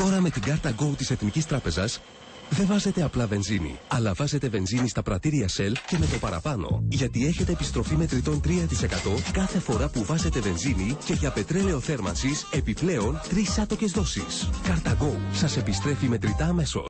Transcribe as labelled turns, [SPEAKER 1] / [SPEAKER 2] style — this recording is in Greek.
[SPEAKER 1] Τώρα με την κάρτα Go της Εθνικής Τράπεζας δεν βάζετε απλά βενζίνη, αλλά βάζετε βενζίνη στα πρατήρια Shell και με το παραπάνω. Γιατί έχετε επιστροφή μετρητών 3% κάθε φορά που βάζετε βενζίνη και για πετρέλαιο θέρμανσης επιπλέον 3 άτοκες δόσεις. Κάρτα Go σας επιστρέφει μετρητά αμέσως.